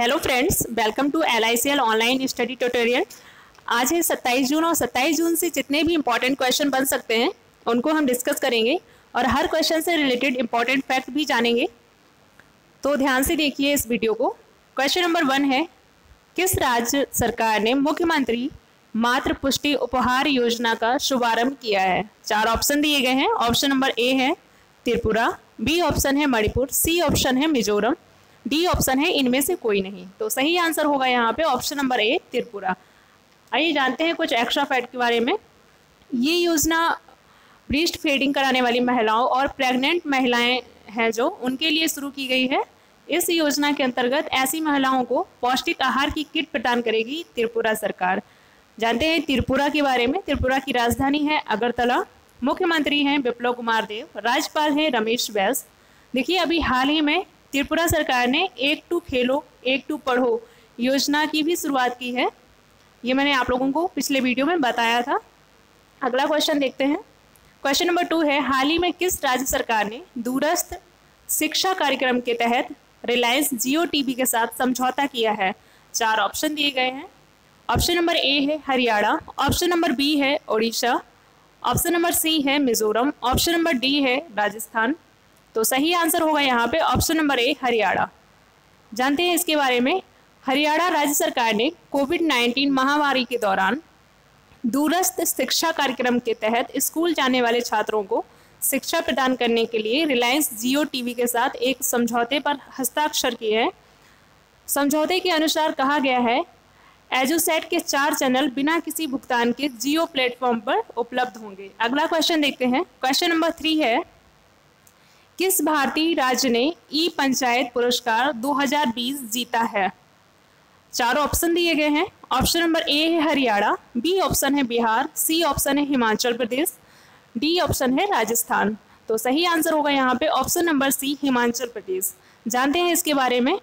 Hello friends welcome to L I C L online study tutorial आज है 27 जून और 27 जून से जितने भी इंपॉर्टेंट क्वेश्चन बन सकते हैं, उनको हम डिस्कस करेंगे और हर क्वेश्चन से रिलेटेड इंपॉर्टेंट फैक्ट भी जानेंगे। तो ध्यान से देखिए इस वीडियो को। क्वेश्चन नंबर वन है, किस राज्य सरकार ने मुख्यमंत्री मातृ पुष्टि उपहार योजना का शुभारंभ किया है? चार ऑप्शन दिए गए हैं। ऑप्शन नंबर ए है, त्रिपुरा। बी ऑप्शन है मणिपुर। सी ऑप्शन है मिजोरम। डी ऑप्शन है, इनमें से कोई नहीं। तो सही आंसर होगा यहाँ पे ऑप्शन नंबर ए त्रिपुरा। आइए जानते हैं कुछ एक्स्ट्रा फैट के बारे में। ये योजना ब्रीस्ट फीडिंग कराने वाली महिलाओं और प्रेग्नेंट महिलाएँ हैं जो, उनके लिए शुरू की गई है। इस योजना के अंतर्गत ऐसी महिलाओं को पौष्टिक आहार की किट प्रदान करेगी त्रिपुरा सरकार। जानते हैं त्रिपुरा के बारे में। त्रिपुरा की राजधानी है अगरतला। मुख्यमंत्री हैं विप्लव कुमार देव। राज्यपाल हैं रमेश बैस। देखिए, अभी हाल ही में त्रिपुरा सरकार ने एक टू खेलो, एक टू पढ़ो योजना की भी शुरुआत की है। ये मैंने आप लोगों को पिछले वीडियो में बताया था। अगला क्वेश्चन देखते हैं। क्वेश्चन नंबर टू है, हाल ही में किस राज्य सरकार ने दूरस्थ शिक्षा कार्यक्रम के तहत रिलायंस जियो टीवी के साथ समझौता किया है? चार ऑप्शन दिए गए हैं। ऑप्शन नंबर ए है, हरियाणा। ऑप्शन नंबर बी है, ओडिशा। ऑप्शन नंबर सी है, मिजोरम। ऑप्शन नंबर डी है, राजस्थान। तो सही आंसर होगा यहाँ पे ऑप्शन नंबर ए हरियाणा। जानते हैं इसके बारे में? हरियाणा राज्य सरकार ने कोविड 19 महामारी के दौरान दूरस्थ शिक्षा कार्यक्रम के तहत स्कूल जाने वाले छात्रों को शिक्षा प्रदान करने के लिए रिलायंस जियो टीवी के साथ एक समझौते पर हस्ताक्षर किए हैं। समझौते के अनुसार कहा गया है एजोसेट के चार चैनल बिना किसी भुगतान के जियो प्लेटफॉर्म पर उपलब्ध होंगे। अगला क्वेश्चन देखते हैं। क्वेश्चन नंबर थ्री है किस भारतीय राज्य ने ई पंचायत पुरस्कार 2020 जीता है? चार ऑप्शन दिए गए हैं। ऑप्शन नंबर ए है हरियाणा बी ऑप्शन है बिहार सी ऑप्शन है हिमाचल प्रदेश डी ऑप्शन है राजस्थान। तो सही आंसर होगा यहाँ पे option number C Himachal Pradesh. जानते हैं इसके बारे में?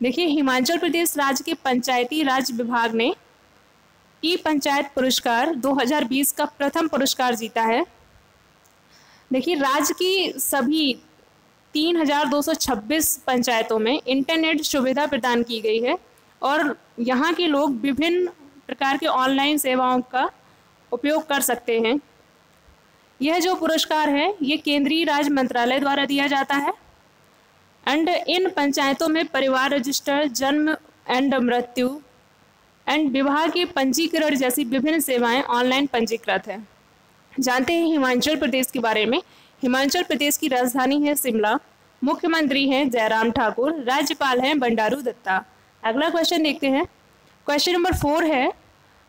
देखिए, हिमाचल प्रदेश राज्य के पंचायती राज विभाग ने ई पंचायत पुरस्कार 2020 का प्रथम पुरस्कार जीता है। देखिए, राज्य की सभी 3,226 पंचायतों में इंटरनेट सुविधा प्रदान की गई है और यहाँ के लोग विभिन्न प्रकार के ऑनलाइन सेवाओं का उपयोग कर सकते हैं। यह जो पुरस्कार है ये केंद्रीय राज्य मंत्रालय द्वारा दिया जाता है एंड इन पंचायतों में परिवार रजिस्टर जन्म एंड मृत्यु एंड विवाह के पंजीकरण जैसी विभिन्न सेवाएँ ऑनलाइन पंजीकृत है। जानते हैं हिमाचल प्रदेश के बारे में हिमाचल प्रदेश की राजधानी है शिमला। मुख्यमंत्री हैं जयराम ठाकुर, राज्यपाल हैं बंडारू दत्ता। अगला क्वेश्चन देखते हैं। क्वेश्चन नंबर फोर है।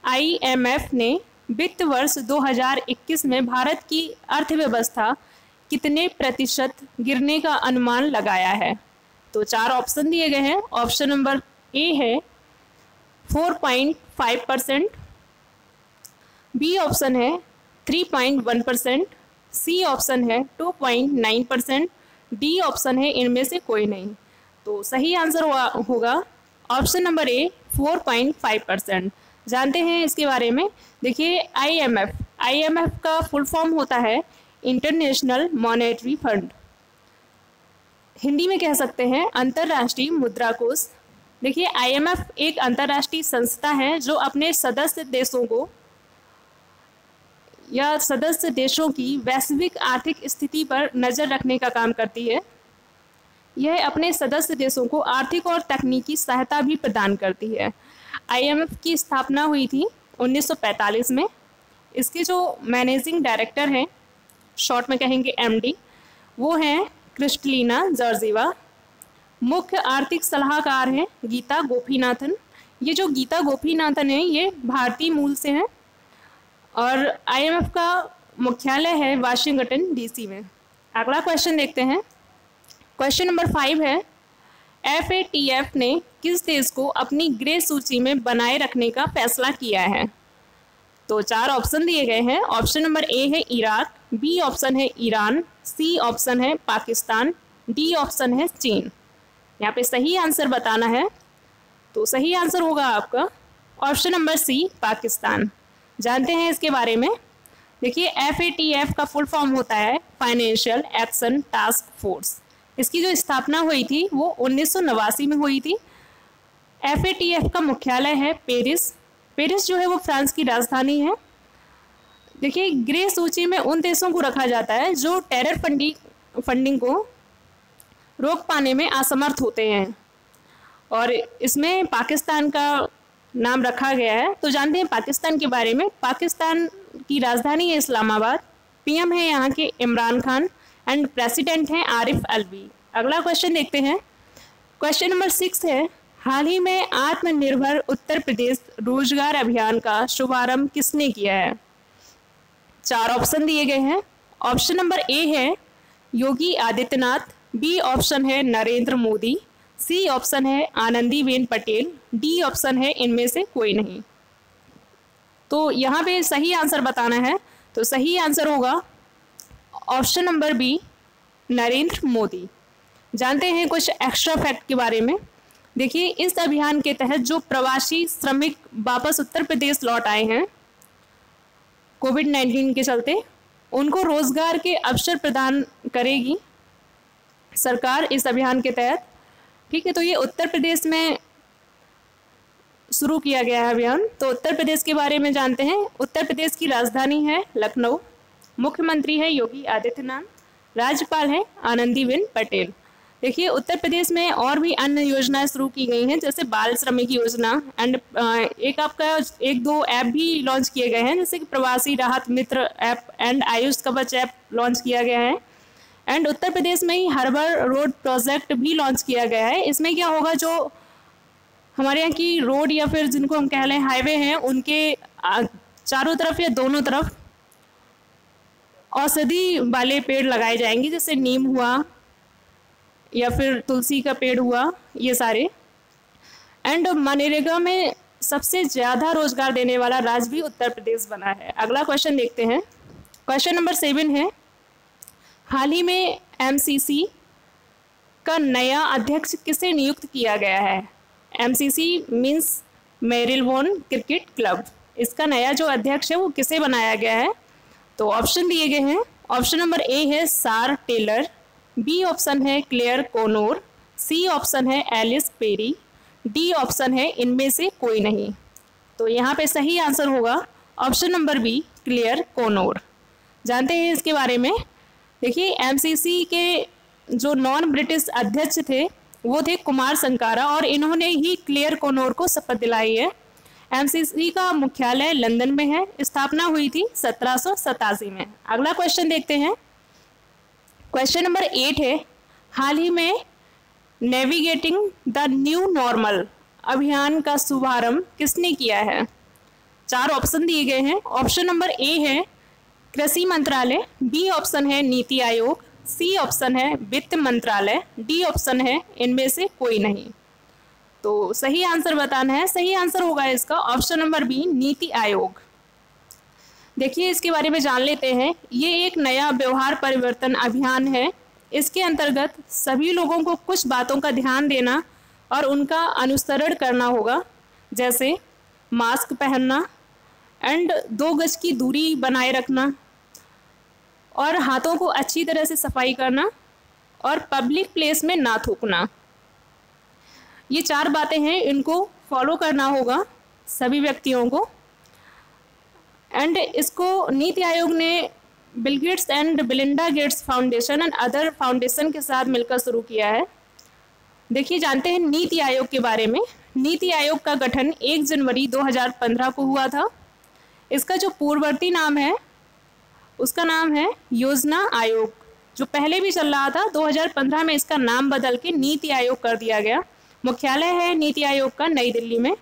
आईएमएफ ने वित्त वर्ष 2021 में भारत की अर्थव्यवस्था कितने प्रतिशत गिरने का अनुमान लगाया है? तो चार ऑप्शन दिए गए हैं। ऑप्शन नंबर ए है। 4.5 परसेंट बी ऑप्शन है 3.1 परसेंट सी ऑप्शन है 2.9 परसेंट, डी ऑप्शन है इनमें से कोई नहीं। तो सही आंसर होगा ऑप्शन नंबर ए 4.5 परसेंट। जानते हैं इसके बारे में? देखिए आईएमएफ आईएमएफ का फुल फॉर्म होता है इंटरनेशनल मॉनेटरी फंड। हिंदी में कह सकते हैं अंतर्राष्ट्रीय मुद्रा कोष। देखिए आईएमएफ एक अंतर्राष्ट्रीय संस्था है जो अपने सदस्य देशों को या सदस्य देशों की वैश्विक आर्थिक स्थिति पर नज़र रखने का काम करती है। यह अपने सदस्य देशों को आर्थिक और तकनीकी सहायता भी प्रदान करती है। आईएमएफ की स्थापना हुई थी 1945 में। इसके जो मैनेजिंग डायरेक्टर हैं, शॉर्ट में कहेंगे एमडी, वो हैं क्रिस्टलीना जॉर्जीवा। मुख्य आर्थिक सलाहकार हैं गीता गोपीनाथन। ये जो गीता गोपीनाथन है, ये भारतीय मूल से हैं। और आईएमएफ का मुख्यालय है वाशिंगटन डीसी में। अगला क्वेश्चन देखते हैं। क्वेश्चन नंबर फाइव है एफएटीएफ ने किस देश को अपनी ग्रे सूची में बनाए रखने का फैसला किया है? तो चार ऑप्शन दिए गए हैं। ऑप्शन नंबर ए है इराक बी ऑप्शन है ईरान सी ऑप्शन है पाकिस्तान डी ऑप्शन है चीन यहाँ पे सही आंसर बताना है। तो सही आंसर होगा आपका। ऑप्शन नंबर सी पाकिस्तान जानते हैं इसके बारे में? देखिए एफ़ ए टी एफ़ का फुल फॉर्म होता है फाइनेंशियल एक्शन टास्क फोर्स इसकी जो स्थापना हुई थी, वो उन्नीस सौ नवासी में हुई थी। FATF का मुख्यालय है पेरिस। पेरिस जो है, वो फ्रांस की राजधानी है। देखिए, ग्रे सूची में उन देशों को रखा जाता है जो टेरर फंडिंग फंडिंग को रोक पाने में असमर्थ होते हैं। और इसमें पाकिस्तान का नाम रखा गया है। तो जानते हैं पाकिस्तान के बारे में। पाकिस्तान की राजधानी है इस्लामाबाद। पीएम है यहाँ के इमरान खान एंड प्रेसिडेंट हैं आरिफ अलवी। अगला क्वेश्चन देखते हैं। क्वेश्चन नंबर सिक्स है। हाल ही में आत्मनिर्भर उत्तर प्रदेश रोज़गार अभियान का शुभारंभ किसने किया है? चार ऑप्शन दिए गए हैं। ऑप्शन नंबर ए है, योगी आदित्यनाथ। बी ऑप्शन है नरेंद्र मोदी। सी ऑप्शन है आनंदीबेन पटेल डी ऑप्शन है इनमें से कोई नहीं। तो यहाँ पे सही आंसर बताना है। तो सही आंसर होगा option number B Narendra Modi. जानते हैं कुछ एक्स्ट्रा फैक्ट के बारे में? देखिए, इस अभियान के तहत जो प्रवासी श्रमिक वापस उत्तर प्रदेश लौट आए हैं कोविड नाइन्टीन के चलते, उनको रोज़गार के अवसर प्रदान करेगी सरकार इस अभियान के तहत। ठीक है तो ये उत्तर प्रदेश में शुरू किया गया है अभियान। तो उत्तर प्रदेश के बारे में जानते हैं। उत्तर प्रदेश की राजधानी है लखनऊ। मुख्यमंत्री है योगी आदित्यनाथ। राज्यपाल है आनंदीबेन पटेल। देखिए, उत्तर प्रदेश में और भी अन्य योजनाएँ शुरू की गई हैं, जैसे बाल श्रमिक योजना एंड एक आपका एक दो ऐप भी लॉन्च किए गए हैं, जैसे कि प्रवासी राहत मित्र ऐप एंड आयुष कवच ऐप लॉन्च किया गया है। एंड उत्तर प्रदेश में ही हर्बर रोड प्रोजेक्ट भी लॉन्च किया गया है। इसमें क्या होगा जो हमारे यहाँ की रोड या फिर जिनको हम कह लें हाईवे हैं, उनके चारों तरफ़ या दोनों तरफ़ औषधि वाले पेड़ लगाए जाएँगे, जैसे नीम हुआ या फिर तुलसी का पेड़ हुआ, ये सारे। एंड मनरेगा में सबसे ज़्यादा रोज़गार देने वाला राज्य भी उत्तर प्रदेश बना है। अगला क्वेश्चन देखते हैं। क्वेश्चन नंबर सेवन है। हाल ही में एमसीसी का नया अध्यक्ष किसे नियुक्त किया गया है? MCC means Marylebone cricket club इसका नया जो अध्यक्ष है, वो किसे बनाया गया है? तो ऑप्शन दिए गए हैं। ऑप्शन नंबर ए है सार टेलर बी ऑप्शन है क्लेयर कोनोर सी ऑप्शन है एलिस पेरी डी ऑप्शन है इनमें से कोई नहीं। तो यहाँ पे सही आंसर होगा। ऑप्शन नंबर बी क्लियर कोनोर जानते हैं इसके बारे में? देखिए एमसीसी के जो नॉन ब्रिटिश अध्यक्ष थे, वो थे कुमार संकारा और इन्होंने ही क्लियर कोनोर को शपथ दिलाई है। एमसीसी का मुख्यालय लंदन में है, स्थापना हुई थी सत्रह में। अगला क्वेश्चन देखते हैं। क्वेश्चन नंबर एट है। हाल ही में नेविगेटिंग द न्यू नॉर्मल अभियान का शुभारंभ किसने किया है? चार ऑप्शन दिए गए हैं। ऑप्शन नंबर ए है कृषि मंत्रालय बी ऑप्शन है नीति आयोग सी ऑप्शन है वित्त मंत्रालय डी ऑप्शन है इनमें से कोई नहीं। तो सही आंसर बताना है, सही आंसर होगा इसका option number B NITI Aayog. देखिए, इसके बारे में जान लेते हैं। ये एक नया व्यवहार परिवर्तन अभियान है। इसके अंतर्गत सभी लोगों को कुछ बातों का ध्यान देना और उनका अनुसरण करना होगा, जैसे मास्क पहनना एंड दो गज की दूरी बनाए रखना। और हाथों को अच्छी तरह से सफ़ाई करना और पब्लिक प्लेस में ना थूकना। ये चार बातें हैं, इनको फॉलो करना होगा सभी व्यक्तियों को। एंड इसको नीति आयोग ने Bill Gates and Melinda Gates foundation and other foundation के साथ मिलकर शुरू किया है। देखिए, जानते हैं नीति आयोग के बारे में। नीति आयोग का गठन 1 जनवरी 2015 को हुआ था। इसका जो पूर्ववर्ती नाम है उसका नाम है योजना आयोग, जो पहले भी चल रहा था। 2015 में इसका नाम बदल के नीति आयोग कर दिया गया। मुख्यालय है नीति आयोग का नई दिल्ली में।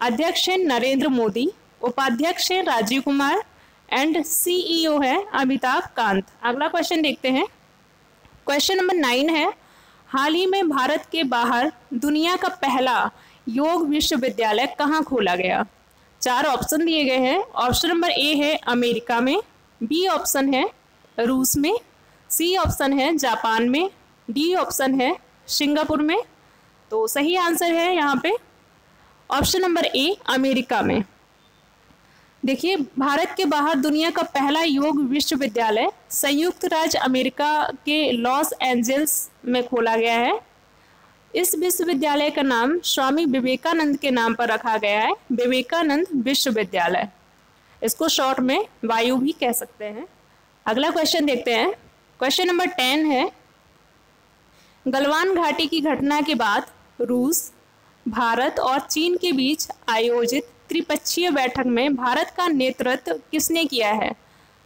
अध्यक्ष है नरेंद्र मोदी, उपाध्यक्ष है राजीव कुमार एंड सीईओ है अमिताभ कांत। अगला क्वेश्चन देखते हैं। क्वेश्चन नंबर नाइन है, हाल ही में भारत के बाहर दुनिया का पहला योग विश्वविद्यालय कहाँ खोला गया? चार ऑप्शन दिए गए हैं। ऑप्शन नंबर ए है अमेरिका में। बी ऑप्शन है रूस में सी ऑप्शन है जापान में डी ऑप्शन है सिंगापुर में। तो सही आंसर है यहाँ पे ऑप्शन नंबर ए अमेरिका में। देखिए, भारत के बाहर दुनिया का पहला योग विश्वविद्यालय, संयुक्त राज्य अमेरिका के लॉस एंजल्स में खोला गया है। इस विश्वविद्यालय का नाम स्वामी विवेकानंद के नाम पर रखा गया है, विवेकानंद विश्वविद्यालय। इसको शॉर्ट में वायु भी कह सकते हैं। अगला क्वेश्चन देखते हैं। क्वेश्चन नंबर टेन है। गलवान घाटी की घटना के बाद रूस, भारत और चीन के बीच आयोजित त्रिपक्षीय बैठक में भारत का नेतृत्व किसने किया है?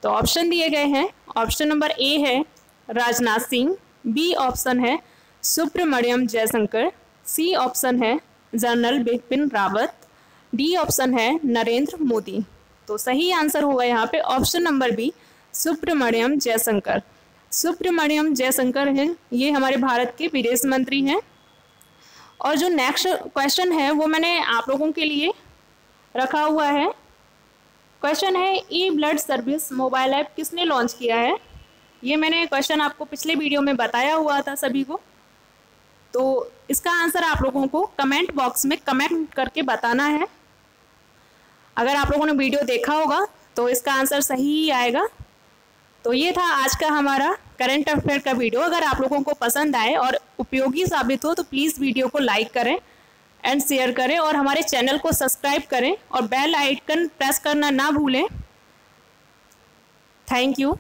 तो ऑप्शन दिए गए हैं। ऑप्शन नंबर ए है, राजनाथ सिंह। बी ऑप्शन है, सुब्रमण्यम जयशंकर। सी ऑप्शन है, general Bipin Rawat. D option है, नरेंद्र मोदी। तो सही आंसर होगा यहाँ पे option number B, Subrahmanyam Jaishankar. Subrahmanyam Jaishankar हैं, ये हमारे भारत के विदेश मंत्री हैं। और जो नेक्स्ट क्वेश्चन है, वो मैंने आप लोगों के लिए रखा हुआ है। क्वेश्चन है e blood service mobile app किसने लॉन्च किया है? ये मैंने क्वेश्चन आपको पिछले वीडियो में बताया हुआ था सभी को। तो इसका आंसर आप लोगों को कमेंट बॉक्स में कमेंट करके बताना है। अगर आप लोगों ने वीडियो देखा होगा तो इसका आंसर सही ही आएगा। तो ये था आज का हमारा करंट अफेयर का वीडियो। अगर आप लोगों को पसंद आए और उपयोगी साबित हो तो प्लीज़ वीडियो को लाइक करें एंड शेयर करें और हमारे चैनल को सब्सक्राइब करें और बेल आइकन प्रेस करना ना भूलें। Thank you